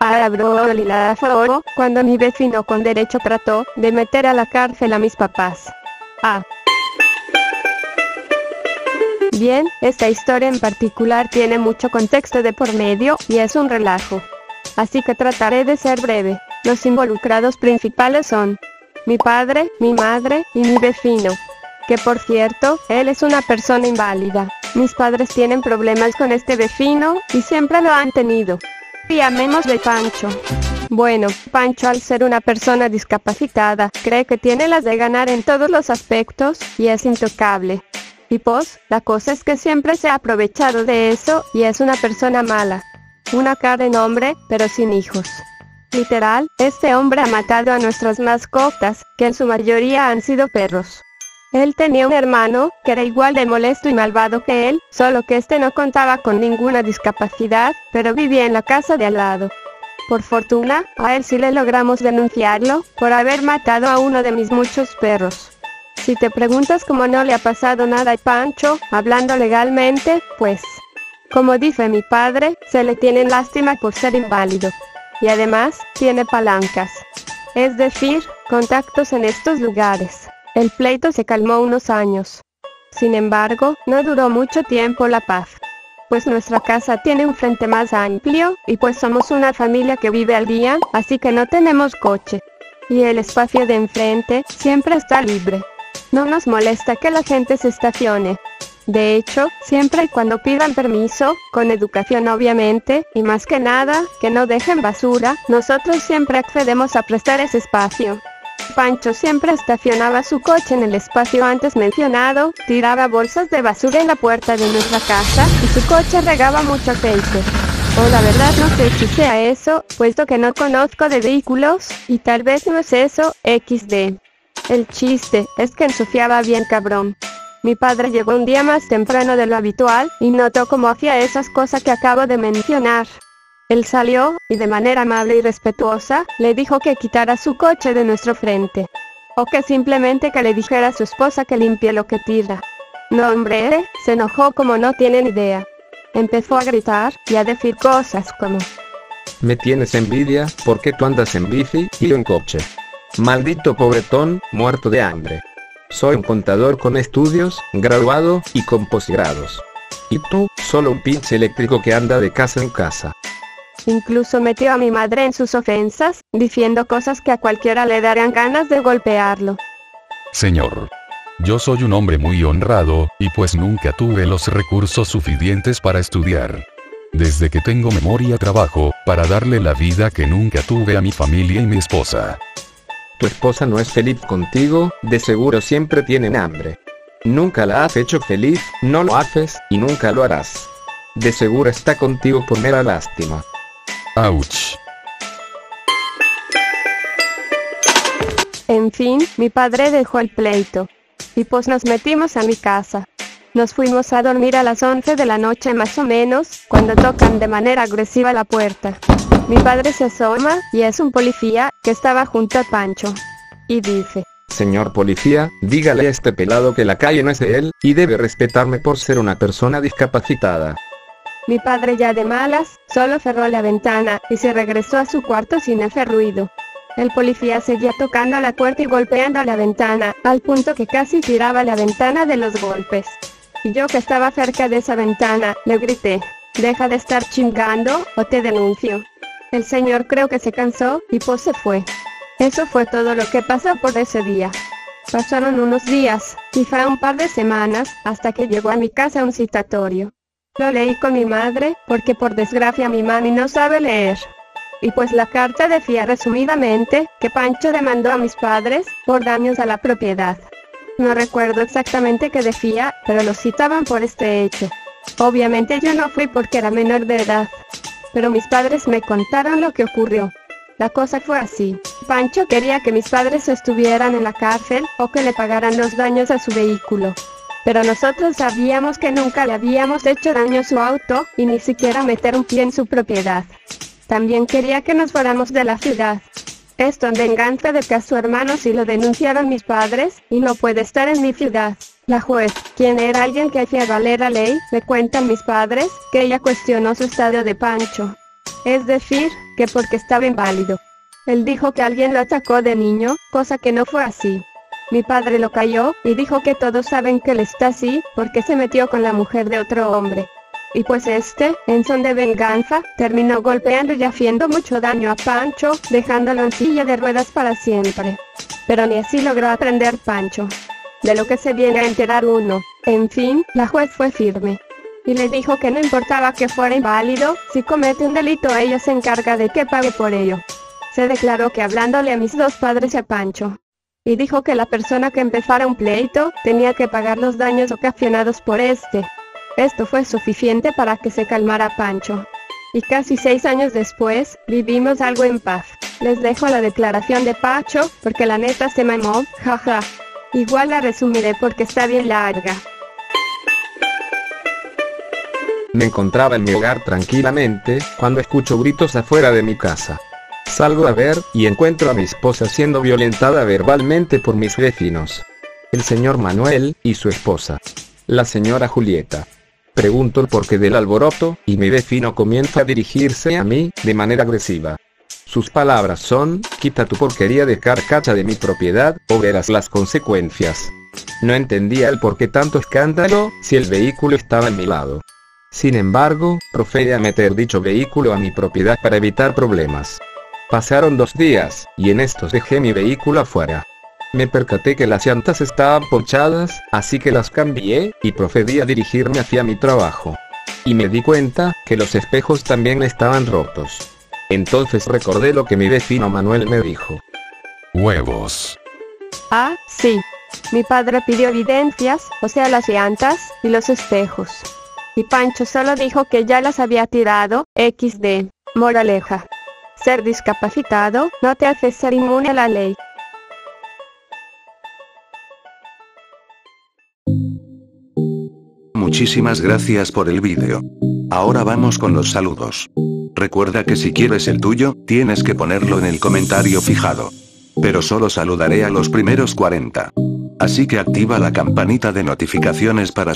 Abro y la foro, cuando mi vecino con derecho trató de meter a la cárcel a mis papás. Ah. Bien, esta historia en particular tiene mucho contexto de por medio y es un relajo. Así que trataré de ser breve. Los involucrados principales son mi padre, mi madre y mi vecino. Que por cierto, él es una persona inválida. Mis padres tienen problemas con este vecino y siempre lo han tenido. Llamémosle Pancho. Bueno, Pancho al ser una persona discapacitada, cree que tiene las de ganar en todos los aspectos y es intocable. Y pues, la cosa es que siempre se ha aprovechado de eso y es una persona mala. Una cara en hombre, pero sin hijos. Literal, este hombre ha matado a nuestras mascotas, que en su mayoría han sido perros. Él tenía un hermano, que era igual de molesto y malvado que él, solo que este no contaba con ninguna discapacidad, pero vivía en la casa de al lado. Por fortuna, a él sí le logramos denunciarlo, por haber matado a uno de mis muchos perros. Si te preguntas cómo no le ha pasado nada a Pancho, hablando legalmente, pues, como dice mi padre, se le tiene lástima por ser inválido. Y además, tiene palancas. Es decir, contactos en estos lugares. El pleito se calmó unos años. Sin embargo, no duró mucho tiempo la paz. Pues nuestra casa tiene un frente más amplio, y pues somos una familia que vive al día, así que no tenemos coche. Y el espacio de enfrente siempre está libre. No nos molesta que la gente se estacione. De hecho, siempre y cuando pidan permiso, con educación obviamente, y más que nada, que no dejen basura, nosotros siempre accedemos a prestar ese espacio. Pancho siempre estacionaba su coche en el espacio antes mencionado, tiraba bolsas de basura en la puerta de nuestra casa y su coche regaba mucho aceite. O la verdad no sé si sea eso, puesto que no conozco de vehículos, y tal vez no es eso, XD. El chiste es que ensuciaba bien cabrón. Mi padre llegó un día más temprano de lo habitual y notó cómo hacía esas cosas que acabo de mencionar. Él salió, y de manera amable y respetuosa, le dijo que quitara su coche de nuestro frente. O que simplemente que le dijera a su esposa que limpie lo que tira. No hombre, se enojó como no tienen idea. Empezó a gritar, y a decir cosas como... Me tienes envidia, porque tú andas en bici, y en coche. Maldito pobretón, muerto de hambre. Soy un contador con estudios, graduado, y con posgrados. Y tú, solo un pinche eléctrico que anda de casa en casa. Incluso metió a mi madre en sus ofensas, diciendo cosas que a cualquiera le darían ganas de golpearlo. Señor. Yo soy un hombre muy honrado, y pues nunca tuve los recursos suficientes para estudiar. Desde que tengo memoria trabajo, para darle la vida que nunca tuve a mi familia y mi esposa. Tu esposa no es feliz contigo, de seguro siempre tienen hambre. Nunca la has hecho feliz, no lo haces, y nunca lo harás. De seguro está contigo por mera lástima. Ouch. En fin, mi padre dejó el pleito. Y pues nos metimos a mi casa. Nos fuimos a dormir a las 11 de la noche más o menos, cuando tocan de manera agresiva la puerta. Mi padre se asoma, y es un policía, que estaba junto a Pancho. Y dice, Señor policía, dígale a este pelado que la calle no es de él, y debe respetarme por ser una persona discapacitada. Mi padre ya de malas, solo cerró la ventana, y se regresó a su cuarto sin hacer ruido. El policía seguía tocando la puerta y golpeando la ventana, al punto que casi tiraba la ventana de los golpes. Y yo que estaba cerca de esa ventana, le grité, deja de estar chingando, o te denuncio. El señor creo que se cansó, y pues se fue. Eso fue todo lo que pasó por ese día. Pasaron unos días, quizá un par de semanas, hasta que llegó a mi casa un citatorio. Lo leí con mi madre, porque por desgracia mi mami no sabe leer. Y pues la carta decía resumidamente, que Pancho demandó a mis padres, por daños a la propiedad. No recuerdo exactamente qué decía, pero lo citaban por este hecho. Obviamente yo no fui porque era menor de edad. Pero mis padres me contaron lo que ocurrió. La cosa fue así. Pancho quería que mis padres estuvieran en la cárcel o que le pagaran los daños a su vehículo pero nosotros sabíamos que nunca le habíamos hecho daño a su auto, y ni siquiera meter un pie en su propiedad. También quería que nos fuéramos de la ciudad. Esto en venganza de que a su hermano sí lo denunciaron mis padres, y no puede estar en mi ciudad. La juez, quien era alguien que hacía valer la ley, me cuentan mis padres, que ella cuestionó su estadio de Pancho. Es decir, que porque estaba inválido. Él dijo que alguien lo atacó de niño, cosa que no fue así. Mi padre lo cayó, y dijo que todos saben que él está así, porque se metió con la mujer de otro hombre. Y pues este, en son de venganza, terminó golpeando y haciendo mucho daño a Pancho, dejándolo en silla de ruedas para siempre. Pero ni así logró aprender Pancho. De lo que se viene a enterar uno. En fin, la juez fue firme. Y le dijo que no importaba que fuera inválido, si comete un delito ella se encarga de que pague por ello. Se declaró que hablándole a mis dos padres y a Pancho, y dijo que la persona que empezara un pleito tenía que pagar los daños ocasionados por este. Esto fue suficiente para que se calmara Pancho. Y casi seis años después, vivimos algo en paz. Les dejo la declaración de Pacho, porque la neta se mamó, jaja. Igual la resumiré porque está bien larga. Me encontraba en mi hogar tranquilamente, cuando escucho gritos afuera de mi casa. Salgo a ver, y encuentro a mi esposa siendo violentada verbalmente por mis vecinos. El señor Manuel, y su esposa. La señora Julieta. Pregunto el porqué del alboroto, y mi vecino comienza a dirigirse a mí, de manera agresiva. Sus palabras son, quita tu porquería de carcacha de mi propiedad, o verás las consecuencias. No entendía el por qué tanto escándalo, si el vehículo estaba en mi lado. Sin embargo, procede a meter dicho vehículo a mi propiedad para evitar problemas. Pasaron dos días, y en estos dejé mi vehículo afuera. Me percaté que las llantas estaban ponchadas, así que las cambié, y procedí a dirigirme hacia mi trabajo. Y me di cuenta, que los espejos también estaban rotos. Entonces recordé lo que mi vecino Manuel me dijo. Huevos. Ah, sí. Mi padre pidió evidencias, o sea las llantas, y los espejos. Y Pancho solo dijo que ya las había tirado, XD. Moraleja. Ser discapacitado no te hace ser inmune a la ley. Muchísimas gracias por el vídeo. Ahora vamos con los saludos. Recuerda que si quieres el tuyo, tienes que ponerlo en el comentario fijado. Pero solo saludaré a los primeros 40. Así que activa la campanita de notificaciones para